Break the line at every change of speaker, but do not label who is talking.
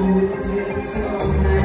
it's tiptoe now.